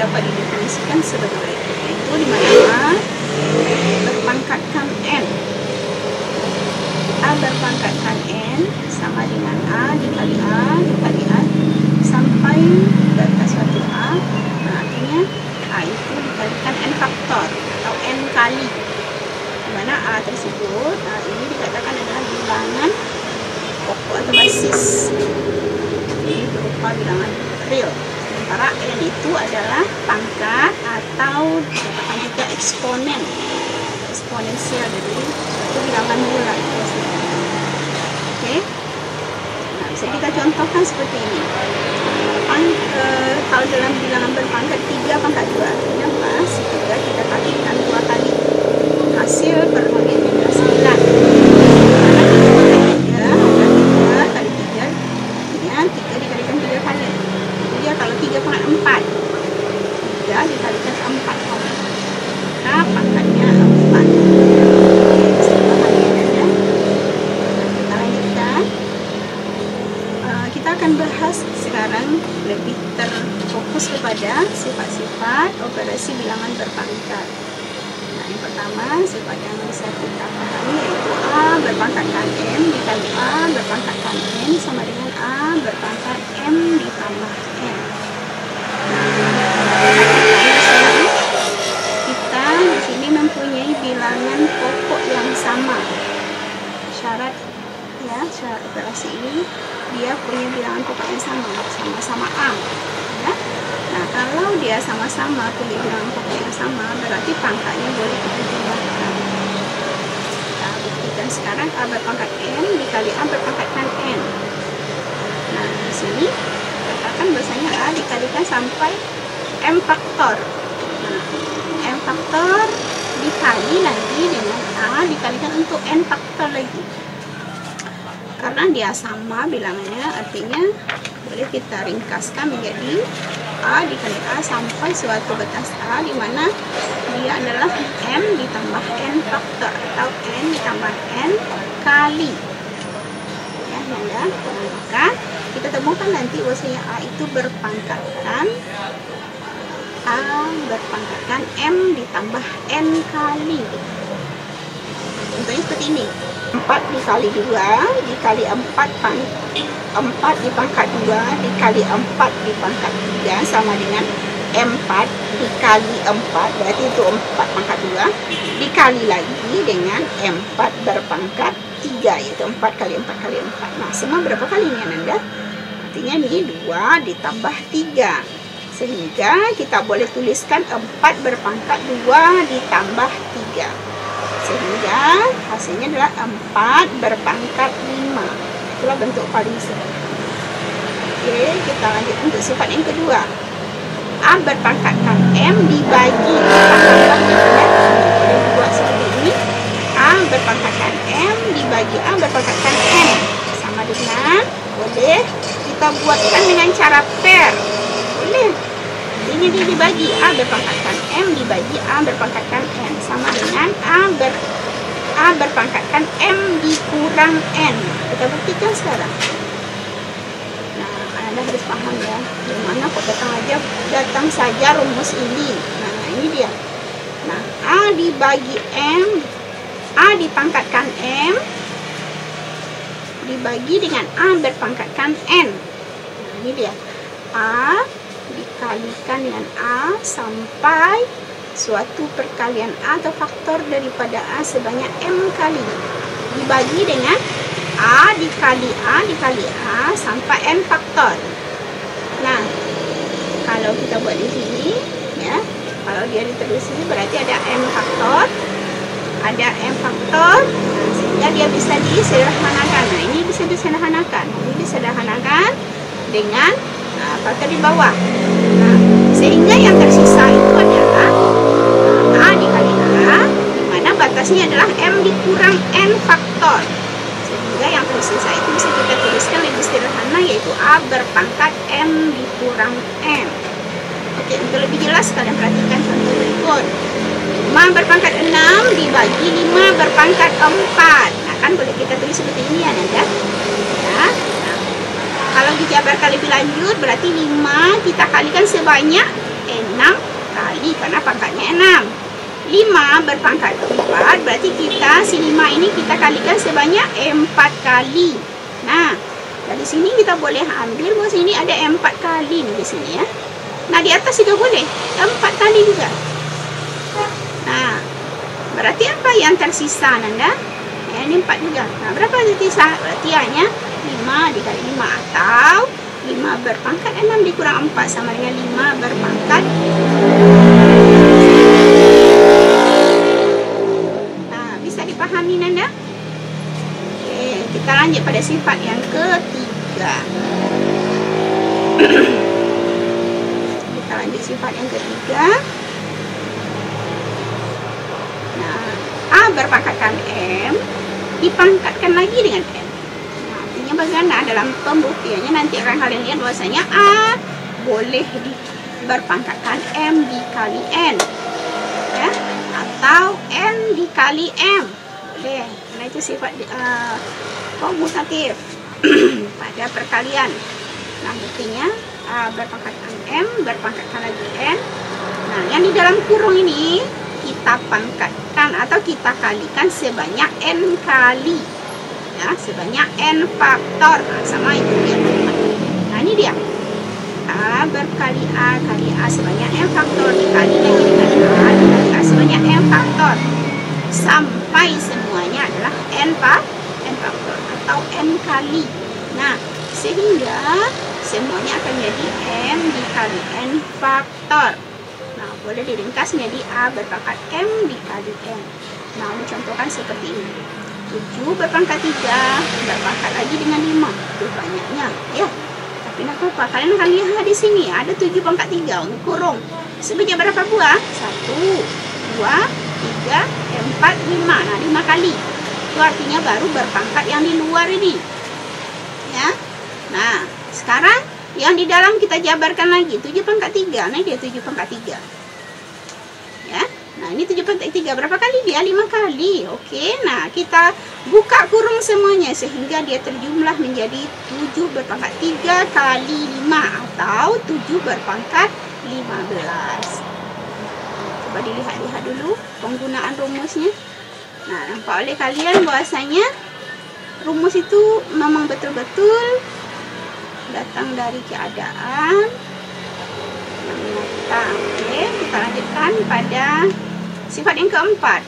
dapat didefinisikan sebagai yaitu di mana? Berpangkatkan n. A berpangkatkan n sama dengan a dikali a dikali a sampai batas suatu a. Nah, artinya a itu dikalikan n faktor atau n kali. Di mana a tersebut a ini dikatakan adalah bilangan pokok atau basis ini berupa bilangan real sementara n itu adalah pangkat atau dikatakan juga eksponen. Eksponensial suatu bilangan bulat oke. Nah bisa kita contohkan seperti ini. Pang, e, kalau dalam bilangan berpangkat 3 pangkat 2 artinya apa? 3 kita kalikan dua kali hasil perkalian adalah 9 empat tiga dikalikan empat nah pangkatnya empat kita lanjutkan uh, kita akan bahas sekarang lebih terfokus kepada sifat-sifat operasi bilangan berpangkat nah yang pertama sifat yang bisa kita pahami yaitu A berpangkatkan M dikali A berpangkatkan N sama dengan A berpangkat M ditambah N kita di sini mempunyai bilangan pokok yang sama. Syarat ya, syarat operasi ini dia punya bilangan pokok yang sama, sama-sama A. Ya. Nah, kalau dia sama-sama punya bilangan pokok yang sama, berarti pangkatnya boleh kita tambahkan. Kita buktikan sekarang A berpangkat N dikali A berpangkat N. Nah, di sini katakan bahasanya A dikalikan sampai M faktor nah, M faktor dikali lagi dengan A dikalikan untuk N faktor lagi karena dia sama bilangannya artinya boleh kita ringkaskan menjadi A dikali A sampai suatu batas A di mana dia adalah M ditambah N faktor atau N ditambah N kali. Ya, ya, maka kita temukan nanti bahwasanya A itu berpangkatkan A berpangkatkan M ditambah N kali. Contohnya seperti ini 4 dikali 2 dikali 4 pang 4 di pangkat 2 dikali 4 di pangkat 3 sama dengan M4 dikali 4 berarti itu 4 pangkat 2 dikali lagi dengan M4 berpangkat 3 yaitu 4 kali 4 kali 4 nah semua berapa kali ini Ananda? artinya ini 2 ditambah 3 sehingga kita boleh tuliskan 4 berpangkat 2 ditambah 3 sehingga hasilnya adalah 4 berpangkat 5 itulah bentuk paling sederhana oke kita lanjut untuk sifat yang kedua. A berpangkatkan M dibagi boleh dibuat seperti ini. A berpangkatkan M dibagi A berpangkatkan N sama dengan boleh kita buatkan dengan cara pair. Boleh ini dibagi A berpangkatkan M dibagi A berpangkatkan N. Sama dengan A ber A berpangkatkan M dikurang N. Kita buktikan sekarang. Nah anda harus paham ya gimana kok datang aja datang saja rumus ini. Nah, nah ini dia. Nah A dibagi M A dipangkatkan M dibagi dengan A berpangkatkan N. Nah, ini dia. A dikalikan dengan A sampai suatu perkalian A atau faktor daripada A sebanyak M kali. Dibagi dengan A dikali A dikali A sampai N faktor. Nah kalau kita buat di sini ya kalau dia ditulis ini berarti ada M faktor ada M faktor sehingga dia bisa disederhanakan. Nah ini bisa disederhanakan. Ini disederhanakan dengan nah, di bawah. Nah, sehingga yang tersisa itu adalah A dikali A di mana batasnya adalah M dikurang N faktor. Sehingga yang tersisa itu bisa kita tuliskan lebih sederhana yaitu A berpangkat M dikurang N. Oke untuk lebih jelas kalian perhatikan contoh berikut. 5 berpangkat 6 dibagi 5 berpangkat 4 nah kan boleh kita tulis seperti ini ya Nanda kalau dijabarkan lebih lanjut berarti 5 kita kalikan sebanyak 6 kali karena pangkatnya 6 5 berpangkat 4 berarti kita si 5 ini kita kalikan sebanyak 4 kali. Nah dari sini kita boleh ambil bahwa sini ada 4 kali nih di sini ya. Nah di atas juga boleh 4 kali juga. Nah berarti apa yang tersisa Nanda? Ya, ini 4 juga. Nah berapa tersisa berarti hanya 5 dikali 5 atau 5 berpangkat 6 dikurang 4 sama dengan 5 berpangkat Nah, bisa dipahami Nanda? Oke, kita lanjut pada sifat yang ketiga. kita lanjut sifat yang ketiga. Nah, A berpangkatkan M dipangkatkan lagi dengan M artinya bagaimana dalam pembuktiannya. Nanti akan kalian lihat bahwasanya A boleh di, berpangkatkan M dikali N. Ya atau N dikali M. Boleh karena itu sifat uh, komutatif pada perkalian. Nah buktinya A berpangkatkan M berpangkatkan lagi N. Nah yang di dalam kurung ini kita pangkatkan atau kita kalikan sebanyak N kali ya sebanyak n faktor nah, sama itu dia nah ini dia. A berkali a kali a sebanyak n faktor dikali lagi dengan a dikali a sebanyak n faktor. Sampai semuanya adalah n pak n faktor atau n kali. Nah sehingga semuanya akan jadi n dikali n faktor. Nah boleh diringkas menjadi a berpangkat m dikali n. Nah dicontohkan seperti ini 7 berpangkat 3 berpangkat lagi dengan 5 itu banyaknya. Ya tapi nak apa kalian akan lihat di sini. Ada 7 pangkat 3 untuk kurung. Sebanyak berapa buah? 1 2 3 4 5 nah 5 kali. Itu artinya baru berpangkat yang di luar ini. Ya. Nah sekarang yang di dalam kita jabarkan lagi. 7 pangkat 3 nah dia 7 pangkat 3 Nah, ini 7 pangkat 3 berapa kali dia? 5 kali. Okey. Nah, kita buka kurung semuanya sehingga dia terjumlah menjadi 7 berpangkat 3 kali 5 atau 7 berpangkat 15. Coba dilihat-lihat dulu penggunaan rumusnya. Nah, nampak oleh kalian bahasanya rumus itu memang betul-betul datang dari keadaan yang nyata. Okey, kita lanjutkan pada Sifat yang keempat.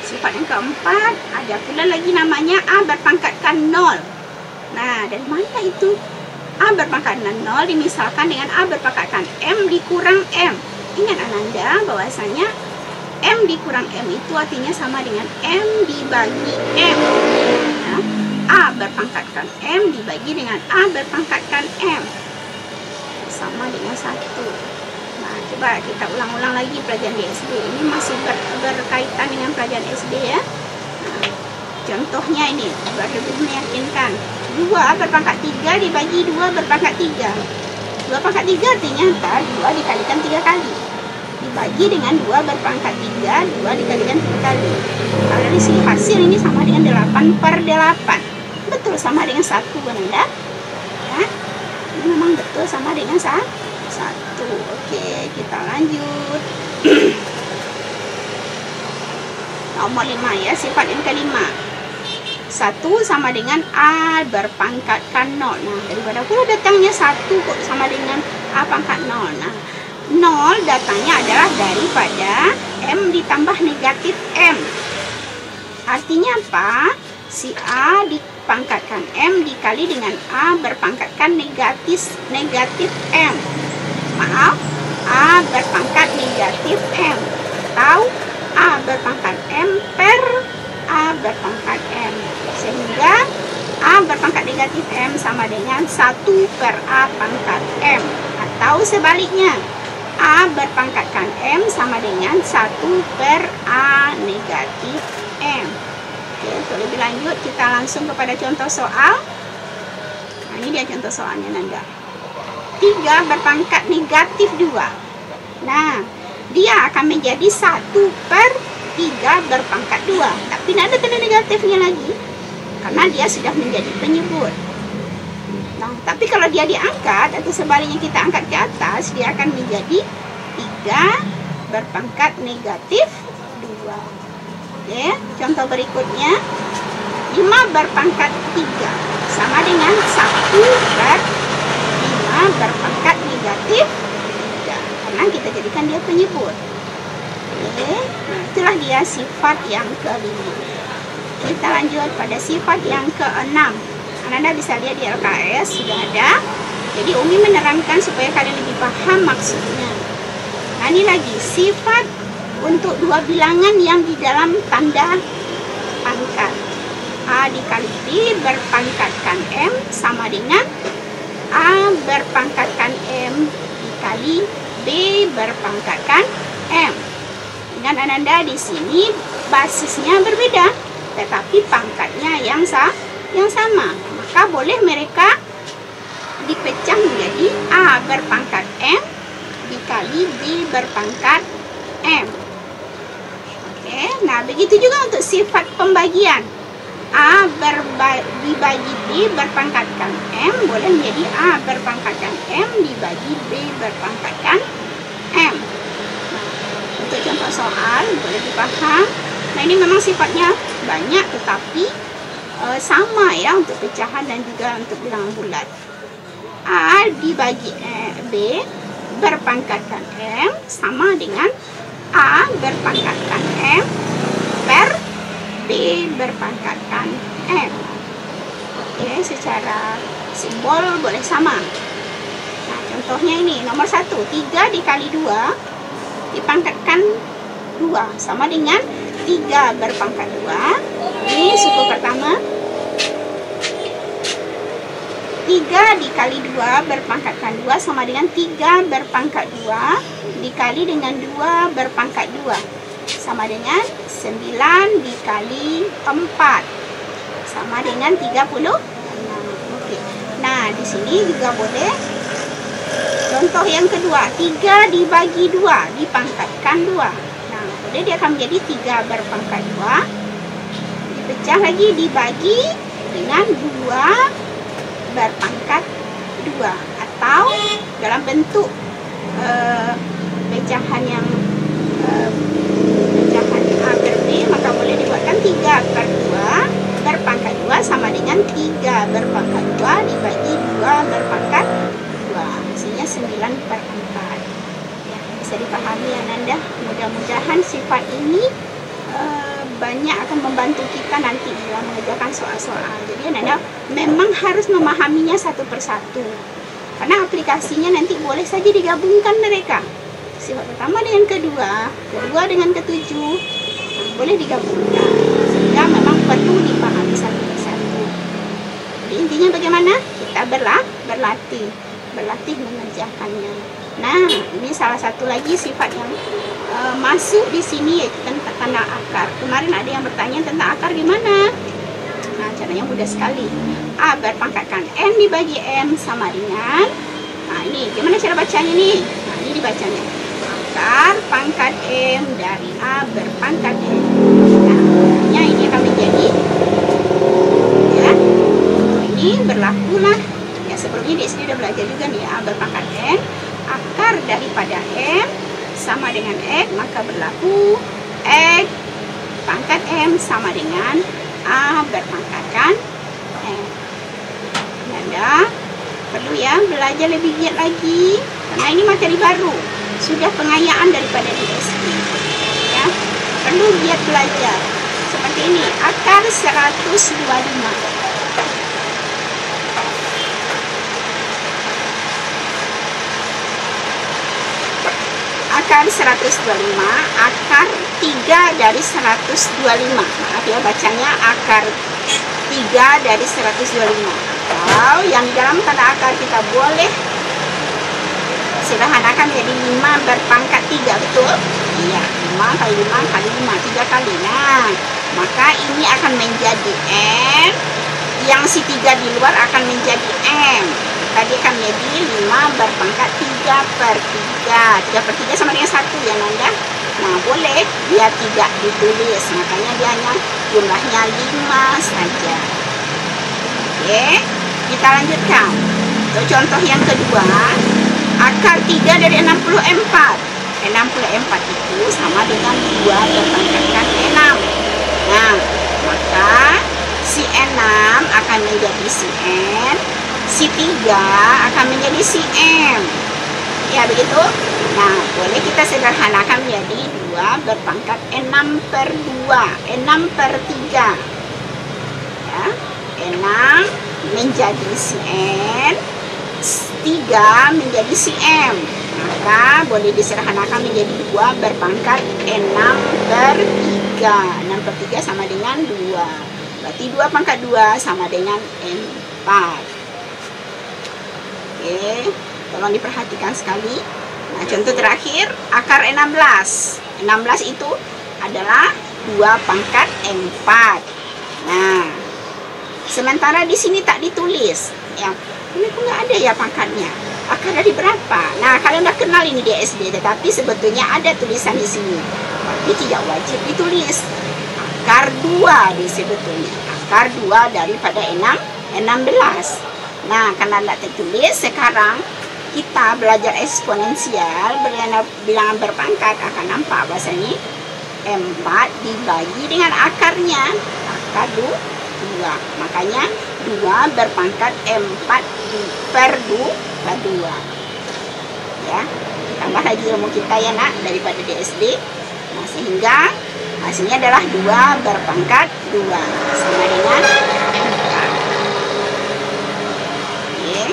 Sifat yang keempat ada pula lagi namanya A berpangkatkan nol. Nah, dari mana itu? A berpangkatkan nol dimisalkan dengan A berpangkatkan M dikurang M. Ingat Ananda bahwasanya M dikurang M itu artinya sama dengan M dibagi M. Nah, A berpangkatkan M dibagi dengan A berpangkatkan M. Sama dengan satu coba kita ulang-ulang lagi pelajaran di SD ini masih ber, berkaitan dengan pelajaran SD ya. Nah, contohnya ini biar lebih meyakinkan. Dua berpangkat tiga dibagi dua berpangkat tiga. Dua pangkat tiga artinya dua dikalikan tiga kali. Dibagi dengan dua berpangkat tiga dua dikalikan tiga kali. Kalau dari sini hasil ini sama dengan delapan per delapan. Betul sama dengan satu benda ya memang betul sama dengan satu satu. Oke kita lanjut. Nomor lima ya sifat yang kelima. Satu sama dengan A berpangkatkan nol. Nah daripada pula datangnya satu kok sama dengan A pangkat nol. Nah nol datangnya adalah daripada M ditambah negatif M. Artinya apa? Si A dipangkatkan M dikali dengan A berpangkatkan negatif negatif M. Maaf A berpangkat negatif M. Atau A berpangkat M per A berpangkat M. Sehingga A berpangkat negatif M sama dengan 1 per A pangkat M. Atau sebaliknya A berpangkatkan M sama dengan 1 per A negatif M untuk lebih lanjut kita langsung kepada contoh soal nah, ini dia contoh soalnya Nanda 3 berpangkat negatif 2. Nah, dia akan menjadi 1 per 3 berpangkat 2. Tapi ada tanda negatifnya lagi. Karena dia sudah menjadi penyebut. Tapi kalau dia diangkat atau sebaliknya kita angkat ke atas, dia akan menjadi 3 berpangkat negatif 2. Oke, contoh berikutnya 5 berpangkat 3 sama dengan 1 ber 5 berpangkat negatif 3 karena kita jadikan dia penyebut. Oke, nah itulah dia sifat yang kelima. Kita lanjut pada sifat yang keenam. Anda bisa lihat di LKS sudah ada. Jadi Umi menerangkan supaya kalian lebih paham maksudnya. Nah ini lagi sifat untuk dua bilangan yang di dalam tanda pangkat. A dikali B berpangkatkan M sama dengan A berpangkatkan M dikali B berpangkatkan M. Dengan Ananda di sini basisnya berbeda, tetapi pangkatnya yang sa yang sama maka boleh mereka dipecah menjadi A berpangkat M dikali B berpangkat M. Oke, nah begitu juga untuk sifat pembagian. A dibagi B berpangkatkan M boleh menjadi A berpangkatkan M dibagi B berpangkatkan M. untuk contoh soal boleh dipaham. Nah ini memang sifatnya banyak tetapi uh, sama ya untuk pecahan dan juga untuk bilangan bulat. A dibagi eh, B berpangkatkan M sama dengan A berpangkatkan M per B berpangkatkan M. Oke, secara simbol boleh sama. Nah, contohnya ini nomor satu, 3 dikali 2 dipangkatkan 2 sama dengan 3 berpangkat 2 ini suku pertama 3 dikali 2 berpangkatkan 2 sama dengan 3 berpangkat 2 dikali dengan 2 berpangkat 2 sama dengan 9 dikali 4 sama dengan 30 Oke. Nah, di sini juga boleh. Contoh yang kedua 3 dibagi 2 dipangkatkan 2 dia dia akan menjadi 3 berpangkat 2 dipecah lagi dibagi dengan 2 berpangkat 2 atau dalam bentuk uh, pecahan yang uh, pecahan A per B maka boleh dibuatkan 3 per 2 berpangkat 2 sama dengan 3 berpangkat 2 dibagi 2 berpangkat 2 hasilnya 9 per 4 bisa dipahami Ananda. Mudah-mudahan sifat ini uh, banyak akan membantu kita nanti dalam mengerjakan soal-soal. Jadi Ananda memang harus memahaminya satu persatu. Karena aplikasinya nanti boleh saja digabungkan mereka. Sifat pertama dengan kedua, kedua dengan ketujuh, boleh digabungkan. Sehingga memang perlu dipahami satu persatu. Intinya bagaimana? Kita berlah, berlatih, berlatih mengerjakannya. Nah, ini salah satu lagi sifat yang uh, masuk di sini yaitu tentang tanda akar. Kemarin ada yang bertanya tentang akar gimana? Nah, caranya mudah sekali. A berpangkatkan M dibagi M sama dengan Nah, ini gimana cara bacanya nih? Nah, ini dibacanya. Akar pangkat M dari A berpangkat M. Nah, ini akan menjadi ya. Ini berlaku lah. Ya, sebelumnya di sini udah belajar juga nih A berpangkat M akar daripada M sama dengan X maka berlaku X pangkat M sama dengan A berpangkatkan M Anda perlu ya belajar lebih giat lagi karena ini materi baru sudah pengayaan daripada DSP ya perlu giat belajar. Seperti ini akar 125 akar 125 akar 3 dari 125 maaf ya bacanya akar 3 dari 125 atau yang di dalam tanda akar kita boleh sederhanakan menjadi 5 berpangkat 3 betul? iya 5 kali 5 kali 5 3 kali. Nah maka ini akan menjadi M. Yang si 3 di luar akan menjadi M. Tadi akan menjadi 5 berpangkat 3 per 3 3 per 3 sama dengan 1 ya Nanda. Nah boleh dia tidak ditulis. Makanya dia hanya jumlahnya 5 saja. Oke kita lanjutkan. Contoh yang kedua, akar 3 dari 64. 64 itu sama dengan 2 berpangkatkan 6. Nah, maka si 6 akan menjadi si N, si 3 akan menjadi si M. Ya, begitu? Nah, boleh kita sederhanakan menjadi 2 berpangkat 6 per 2, 6 per 3. Ya, 6 menjadi si N, 3 menjadi si M. Maka boleh disederhanakan menjadi 2 berpangkat 6 per 3. 6 per 3 sama dengan 2. Berarti 2 pangkat 2 sama dengan 4. Oke, tolong diperhatikan sekali. Nah, contoh terakhir, akar 16. 16 itu adalah 2 pangkat 4. Nah, sementara di sini tak ditulis. Ya, ini pun nggak ada ya pangkatnya akar dari berapa? Nah kalian udah kenal ini di SD tetapi sebetulnya ada tulisan di sini. Tapi tidak wajib ditulis. Akar dua di sebetulnya. Akar dua daripada enam enam belas. Nah karena tidak tertulis sekarang kita belajar eksponensial bilangan berpangkat. Akan nampak bahasa ini 4 dibagi dengan akarnya. Akar 2 makanya 2 berpangkat 4 per 2 per 2 ya tambah lagi ilmu kita ya nak daripada di SD nah sehingga hasilnya adalah 2 berpangkat 2 sama dengan 4 oke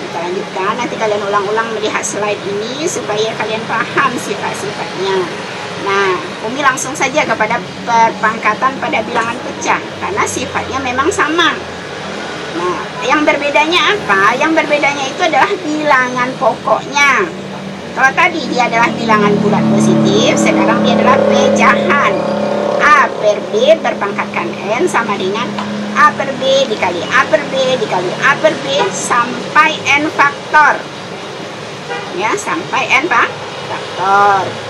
kita lanjutkan. Nanti kalian ulang-ulang melihat slide ini supaya kalian paham sifat-sifatnya Nah, Umi langsung saja kepada perpangkatan pada bilangan pecah karena sifatnya memang sama. Nah, yang berbedanya apa? Yang berbedanya itu adalah bilangan pokoknya. Kalau tadi dia adalah bilangan bulat positif, sekarang dia adalah pecahan. A per B berpangkatkan N sama dengan A per B dikali A per B dikali A per B sampai N faktor. Ya, sampai N faktor.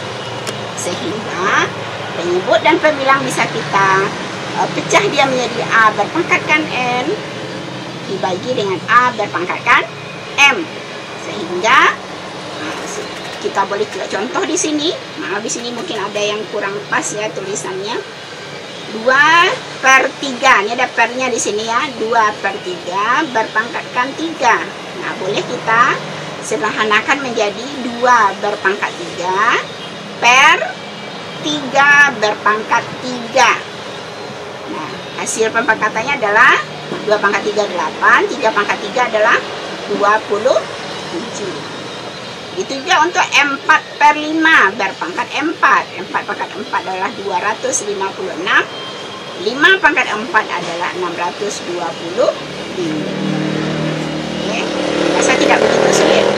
Sehingga penyebut dan pembilang bisa kita uh, pecah dia menjadi A berpangkatkan N dibagi dengan A berpangkatkan M. Sehingga nah, kita boleh contoh di sini. Maaf di sini mungkin ada yang kurang pas ya tulisannya. 2 per 3 ini ada pernya di sini ya. 2 per 3 berpangkatkan 3 nah boleh kita sederhanakan menjadi 2 berpangkat 3 per 3 berpangkat 3 nah hasil pempangkatannya adalah 2 pangkat 3 8 3 pangkat 3 adalah 27 itu juga untuk 4 per 5 berpangkat 4 4 pangkat 4 adalah 256 5 pangkat 4 adalah 625 Oke, saya tidak begitu sulit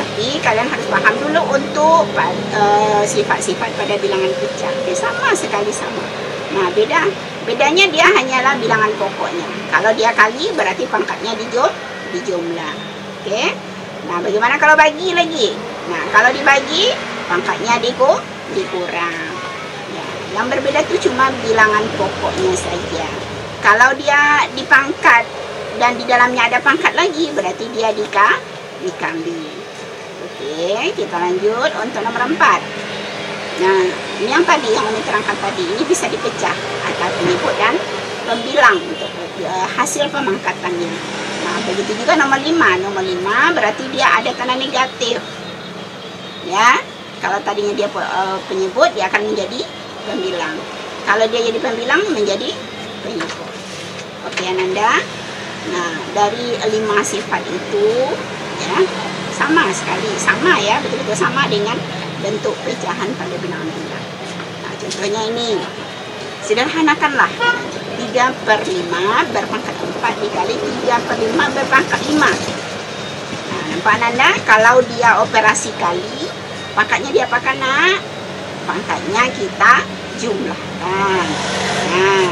tapi kalian harus paham dulu untuk uh, sifat-sifat pada bilangan pecah Oke, sama sekali sama nah beda Bedanya dia hanyalah bilangan pokoknya. Kalau dia kali berarti pangkatnya dijum dijumlah. Oke. Okay? Nah, bagaimana kalau bagi lagi? Nah, kalau dibagi pangkatnya diku dikurang. Ya, yang berbeda itu cuma bilangan pokoknya saja. Kalau dia dipangkat dan di dalamnya ada pangkat lagi berarti dia dika dikambing. Oke, kita lanjut untuk nomor 4. Nah, ini yang tadi yang kami terangkan tadi ini bisa dipecah antara penyebut dan pembilang untuk uh, hasil pemangkatannya. Nah, begitu juga nomor 5. Nomor 5 berarti dia ada tanda negatif. Ya, kalau tadinya dia uh, penyebut dia akan menjadi pembilang. Kalau dia jadi pembilang menjadi penyebut. Oke, Ananda. Nah, dari lima sifat itu ya sama sekali, sama ya, betul-betul sama dengan bentuk pecahan pada bilangan bulat. Nah, contohnya ini. Sederhanakanlah. 3 per 5 berpangkat 4 dikali 3 per 5 berpangkat 5. Nah, nampak Nanda? Kalau dia operasi kali, pangkatnya dia apakan nak? Pangkatnya kita jumlahkan. Nah,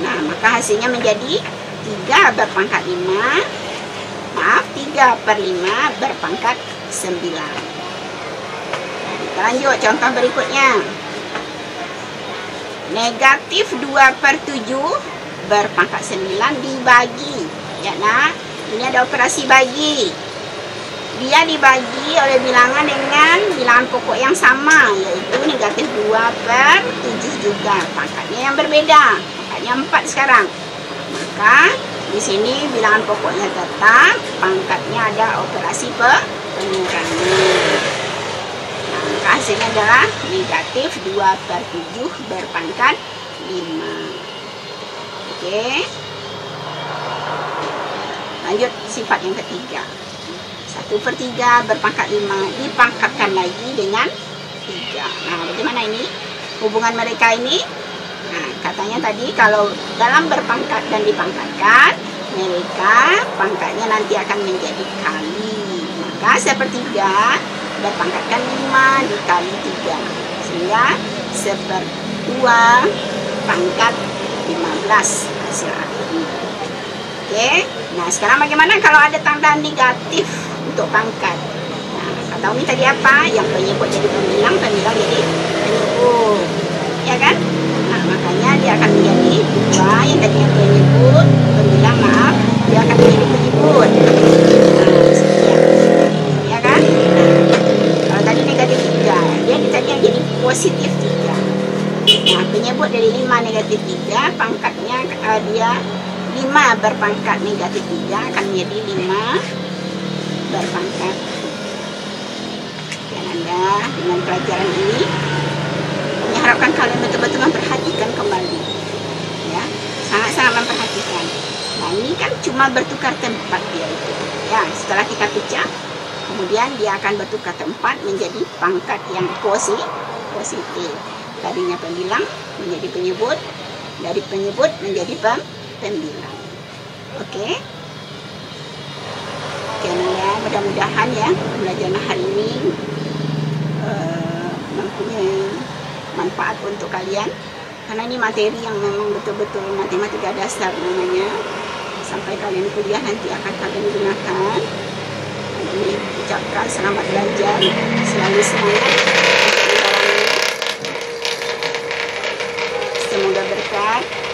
nah maka hasilnya menjadi 3 berpangkat 5. Maaf, 3 per 5 berpangkat 9. Kita lanjut contoh berikutnya. Negatif 2 per 7 berpangkat 9 dibagi. Ya nak, Ini ada operasi bagi. Dia dibagi oleh bilangan dengan bilangan pokok yang sama, yaitu negatif 2 per 7 juga. Pangkatnya yang berbeda. Pangkatnya 4 sekarang. Maka di sini bilangan pokoknya tetap, pangkatnya ada operasi pengurangan. Nah, hasilnya adalah negatif 2 per 7 berpangkat 5. Oke. Lanjut sifat yang ketiga. 1 per 3 berpangkat 5 dipangkatkan lagi dengan 3. Nah, bagaimana ini? Hubungan mereka ini? Nah, katanya tadi kalau dalam berpangkat dan dipangkatkan, mereka pangkatnya nanti akan menjadi kali. Maka sepertiga berpangkatkan 5 dikali 3. Sehingga seperdua pangkat 15 hasil akhirnya. Oke, nah sekarang bagaimana kalau ada tanda negatif untuk pangkat? Nah, kata Umi tadi apa? Yang penyebut jadi pembilang, pembilang jadi penyebut. Ya kan? Nah, makanya dia akan menjadi dua yang tadinya penyebut, pembilang maaf, dia akan menjadi penyebut. Nah, sekian. Ya kan? Nah, kalau tadi negatif tiga, dia tadi yang jadi positif tiga. Nah, penyebut dari 5 negatif 3, pangkatnya uh, dia 5 berpangkat negatif 3 akan menjadi 5 berpangkat. Dan Anda dengan pelajaran ini, kami harapkan kalian betul-betul memperhatikan kembali. Ya, sangat-sangat memperhatikan. Nah, ini kan cuma bertukar tempat dia itu. Ya, setelah kita pecah, kemudian dia akan bertukar tempat menjadi pangkat yang positif. positif tadinya pembilang menjadi penyebut dari penyebut menjadi pem pembilang oke. Okay? oke ya mudah-mudahan ya belajar hari ini uh, mempunyai manfaat untuk kalian. Karena ini materi yang memang betul-betul matematika dasar namanya. Sampai kalian kuliah nanti akan kalian gunakan. Kami ucapkan selamat belajar. Selalu semangat. Semoga berkat.